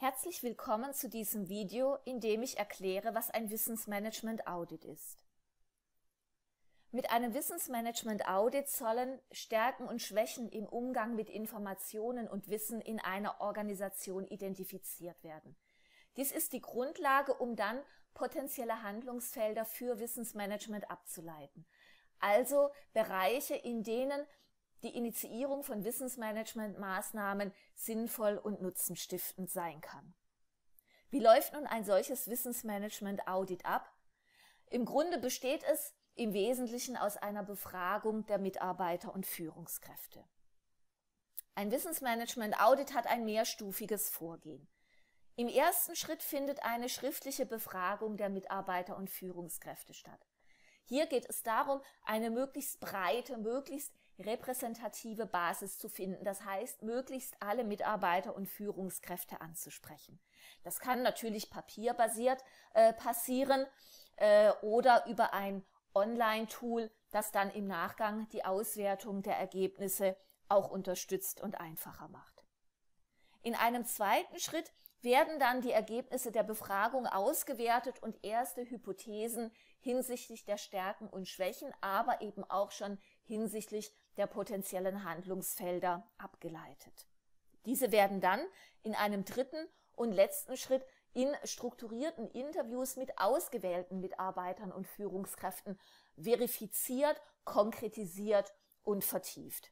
Herzlich willkommen zu diesem Video, in dem ich erkläre, was ein Wissensmanagement Audit ist. Mit einem Wissensmanagement Audit sollen Stärken und Schwächen im Umgang mit Informationen und Wissen in einer Organisation identifiziert werden. Dies ist die Grundlage, um dann potenzielle Handlungsfelder für Wissensmanagement abzuleiten. Also Bereiche, in denen die Initiierung von Wissensmanagementmaßnahmen sinnvoll und nutzenstiftend sein kann. Wie läuft nun ein solches Wissensmanagement-Audit ab? Im Grunde besteht es im Wesentlichen aus einer Befragung der Mitarbeiter und Führungskräfte. Ein Wissensmanagement-Audit hat ein mehrstufiges Vorgehen. Im ersten Schritt findet eine schriftliche Befragung der Mitarbeiter und Führungskräfte statt. Hier geht es darum, eine möglichst breite, möglichst repräsentative Basis zu finden. Das heißt, möglichst alle Mitarbeiter und Führungskräfte anzusprechen. Das kann natürlich papierbasiert äh, passieren äh, oder über ein Online-Tool, das dann im Nachgang die Auswertung der Ergebnisse auch unterstützt und einfacher macht. In einem zweiten Schritt werden dann die Ergebnisse der Befragung ausgewertet und erste Hypothesen hinsichtlich der Stärken und Schwächen, aber eben auch schon hinsichtlich der potenziellen Handlungsfelder abgeleitet. Diese werden dann in einem dritten und letzten Schritt in strukturierten Interviews mit ausgewählten Mitarbeitern und Führungskräften verifiziert, konkretisiert und vertieft.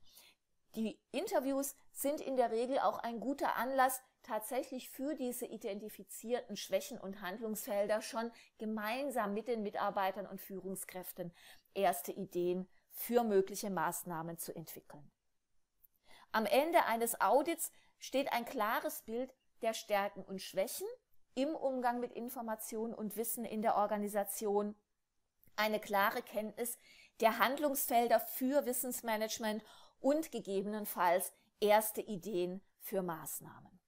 Die Interviews sind in der Regel auch ein guter Anlass, tatsächlich für diese identifizierten Schwächen und Handlungsfelder schon gemeinsam mit den Mitarbeitern und Führungskräften erste Ideen für mögliche Maßnahmen zu entwickeln. Am Ende eines Audits steht ein klares Bild der Stärken und Schwächen im Umgang mit Information und Wissen in der Organisation, eine klare Kenntnis der Handlungsfelder für Wissensmanagement und gegebenenfalls erste Ideen für Maßnahmen.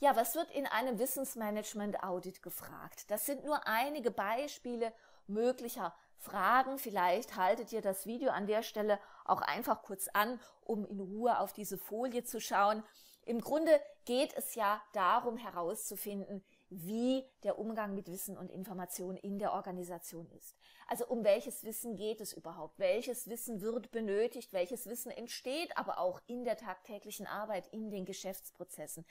Ja, was wird in einem Wissensmanagement-Audit gefragt? Das sind nur einige Beispiele möglicher Fragen. Vielleicht haltet ihr das Video an der Stelle auch einfach kurz an, um in Ruhe auf diese Folie zu schauen. Im Grunde geht es ja darum herauszufinden, wie der Umgang mit Wissen und Information in der Organisation ist. Also um welches Wissen geht es überhaupt? Welches Wissen wird benötigt? Welches Wissen entsteht aber auch in der tagtäglichen Arbeit, in den Geschäftsprozessen?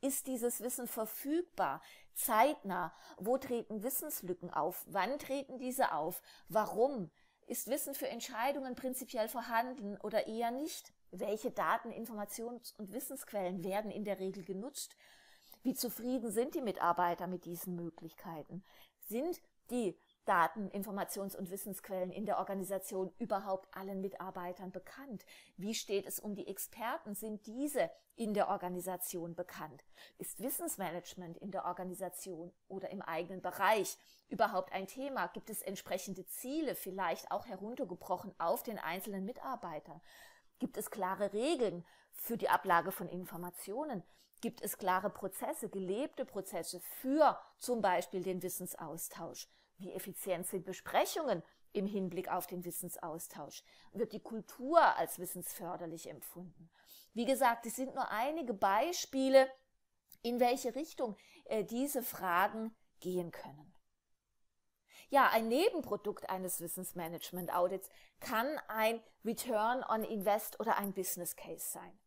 Ist dieses Wissen verfügbar, zeitnah? Wo treten Wissenslücken auf? Wann treten diese auf? Warum? Ist Wissen für Entscheidungen prinzipiell vorhanden oder eher nicht? Welche Daten, Informations- und Wissensquellen werden in der Regel genutzt? Wie zufrieden sind die Mitarbeiter mit diesen Möglichkeiten? Sind die Daten, Informations- und Wissensquellen in der Organisation überhaupt allen Mitarbeitern bekannt? Wie steht es um die Experten? Sind diese in der Organisation bekannt? Ist Wissensmanagement in der Organisation oder im eigenen Bereich überhaupt ein Thema? Gibt es entsprechende Ziele, vielleicht auch heruntergebrochen auf den einzelnen Mitarbeiter? Gibt es klare Regeln für die Ablage von Informationen? Gibt es klare Prozesse, gelebte Prozesse für zum Beispiel den Wissensaustausch? Wie effizient sind Besprechungen im Hinblick auf den Wissensaustausch? Wird die Kultur als wissensförderlich empfunden? Wie gesagt, es sind nur einige Beispiele, in welche Richtung äh, diese Fragen gehen können. Ja, ein Nebenprodukt eines Wissensmanagement Audits kann ein Return on Invest oder ein Business Case sein.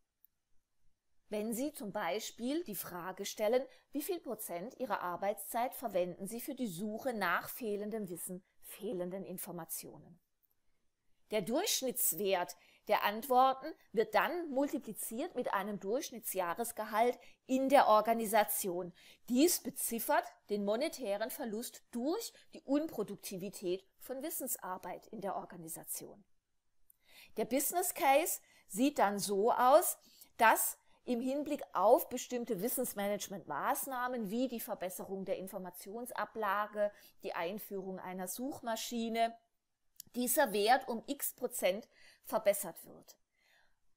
Wenn Sie zum Beispiel die Frage stellen, wie viel Prozent Ihrer Arbeitszeit verwenden Sie für die Suche nach fehlendem Wissen, fehlenden Informationen. Der Durchschnittswert der Antworten wird dann multipliziert mit einem Durchschnittsjahresgehalt in der Organisation. Dies beziffert den monetären Verlust durch die Unproduktivität von Wissensarbeit in der Organisation. Der Business Case sieht dann so aus, dass im Hinblick auf bestimmte Wissensmanagement-Maßnahmen wie die Verbesserung der Informationsablage, die Einführung einer Suchmaschine, dieser Wert um x Prozent verbessert wird.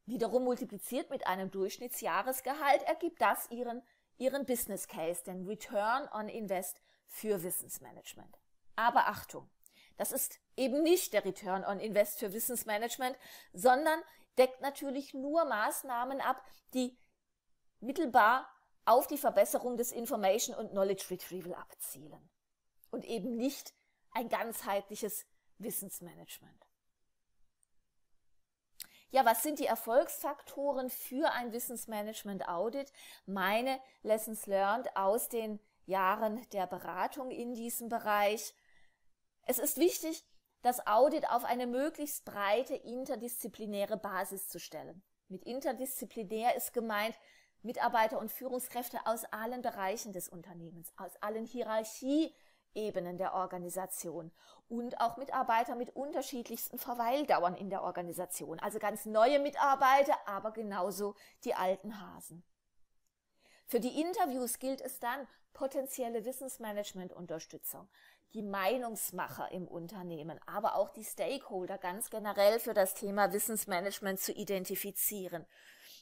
Wiederum multipliziert mit einem Durchschnittsjahresgehalt ergibt das ihren, ihren Business Case, den Return on Invest für Wissensmanagement. Aber Achtung, das ist eben nicht der Return on Invest für Wissensmanagement, sondern deckt natürlich nur Maßnahmen ab, die mittelbar auf die Verbesserung des Information und Knowledge Retrieval abzielen und eben nicht ein ganzheitliches Wissensmanagement. Ja, was sind die Erfolgsfaktoren für ein Wissensmanagement Audit? Meine Lessons learned aus den Jahren der Beratung in diesem Bereich. Es ist wichtig, das Audit auf eine möglichst breite interdisziplinäre Basis zu stellen. Mit interdisziplinär ist gemeint Mitarbeiter und Führungskräfte aus allen Bereichen des Unternehmens, aus allen Hierarchieebenen der Organisation und auch Mitarbeiter mit unterschiedlichsten Verweildauern in der Organisation, also ganz neue Mitarbeiter, aber genauso die alten Hasen. Für die Interviews gilt es dann, potenzielle Wissensmanagement-Unterstützung, die Meinungsmacher im Unternehmen, aber auch die Stakeholder ganz generell für das Thema Wissensmanagement zu identifizieren.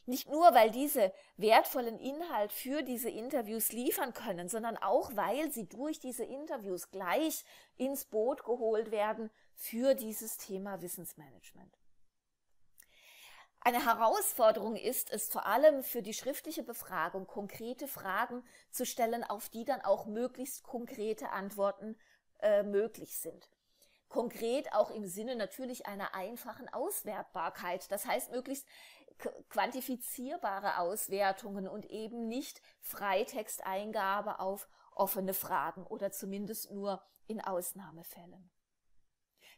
Nicht nur, weil diese wertvollen Inhalt für diese Interviews liefern können, sondern auch, weil sie durch diese Interviews gleich ins Boot geholt werden für dieses Thema Wissensmanagement. Eine Herausforderung ist es vor allem für die schriftliche Befragung, konkrete Fragen zu stellen, auf die dann auch möglichst konkrete Antworten äh, möglich sind. Konkret auch im Sinne natürlich einer einfachen Auswertbarkeit. Das heißt, möglichst quantifizierbare Auswertungen und eben nicht Freitexteingabe auf offene Fragen oder zumindest nur in Ausnahmefällen.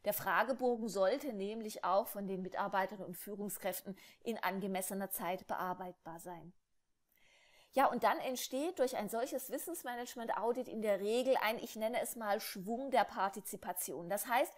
Der Fragebogen sollte nämlich auch von den Mitarbeitern und Führungskräften in angemessener Zeit bearbeitbar sein. Ja, und dann entsteht durch ein solches Wissensmanagement-Audit in der Regel ein, ich nenne es mal, Schwung der Partizipation. Das heißt,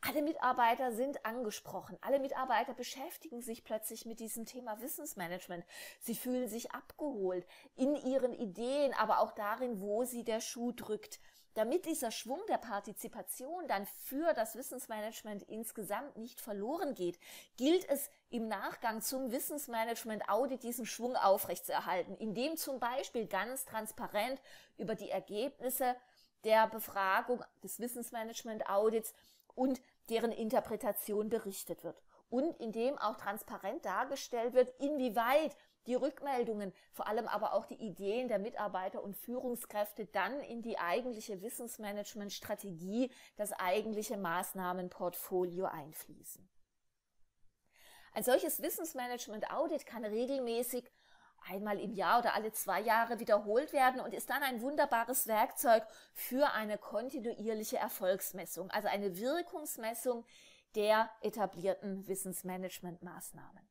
alle Mitarbeiter sind angesprochen. Alle Mitarbeiter beschäftigen sich plötzlich mit diesem Thema Wissensmanagement. Sie fühlen sich abgeholt in ihren Ideen, aber auch darin, wo sie der Schuh drückt. Damit dieser Schwung der Partizipation dann für das Wissensmanagement insgesamt nicht verloren geht, gilt es im Nachgang zum Wissensmanagement Audit diesen Schwung aufrechtzuerhalten, indem zum Beispiel ganz transparent über die Ergebnisse der Befragung des Wissensmanagement Audits und deren Interpretation berichtet wird. Und indem auch transparent dargestellt wird, inwieweit die Rückmeldungen, vor allem aber auch die Ideen der Mitarbeiter und Führungskräfte dann in die eigentliche Wissensmanagementstrategie, das eigentliche Maßnahmenportfolio einfließen. Ein solches Wissensmanagement-Audit kann regelmäßig einmal im Jahr oder alle zwei Jahre wiederholt werden und ist dann ein wunderbares Werkzeug für eine kontinuierliche Erfolgsmessung, also eine Wirkungsmessung der etablierten Wissensmanagementmaßnahmen.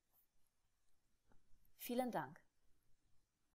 Vielen Dank.